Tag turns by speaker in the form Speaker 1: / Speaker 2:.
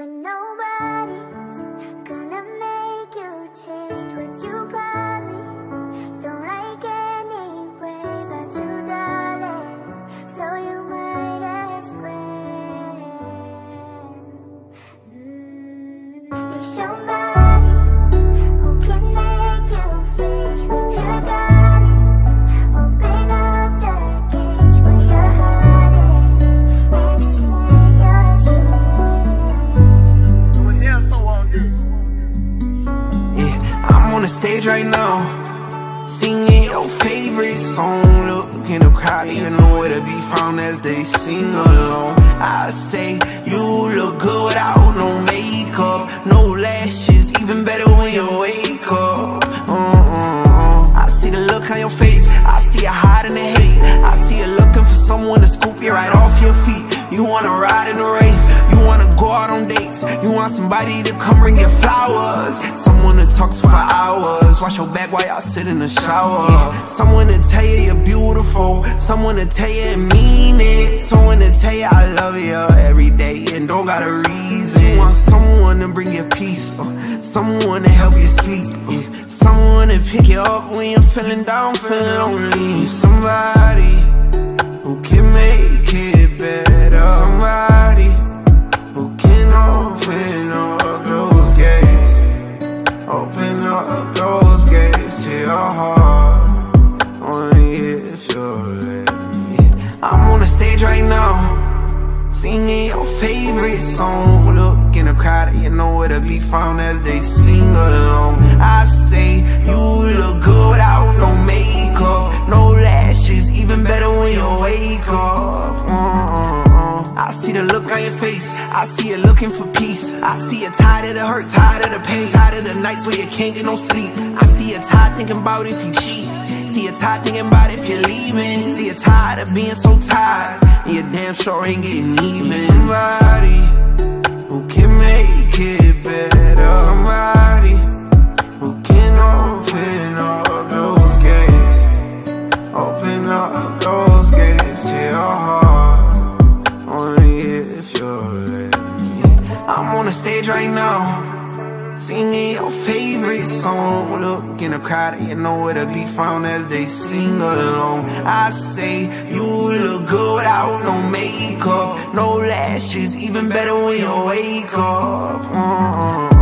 Speaker 1: But nobody's
Speaker 2: on
Speaker 3: the stage right now, singing your favorite song. Look in the crowd, you know where to be found as they sing along. I say you look good without no makeup, no lashes, even better when you wake up. Uh-uh-uh. I see the look on your face, I see you hiding the hate. Want somebody to come bring you flowers, someone to talk to for hours. Wash your back while y'all sit in the shower. Someone to tell you you're beautiful, someone to tell you mean it. Someone to tell you I love you every day and don't got a reason. You want someone to bring you peace, uh, someone to help you sleep, yeah. someone to pick you up when you're feeling down, feeling lonely. Somebody song. Look in the crowd, you know where to be found as they sing along. I say you look good without no makeup, no lashes, even better when you wake up. Uh-uh-uh. I see the look on your face, I see you looking for peace. I see you tired of the hurt, tired of the pain, tired of the nights where you can't get no sleep. I see you tired thinking about if you cheat. See you tired thinking about if you're leaving. See you tired of being so tired. And you damn sure ain't getting even. Somebody who can make it better. Somebody who can open up those gates. Open up those gates to your heart. Only if you'll let me. I'm on the stage right now. Singing your favorite song. Look in the crowd, you know where to be found as they sing along. I say you look good without no makeup, no lashes, even better when you wake up. Uh-huh.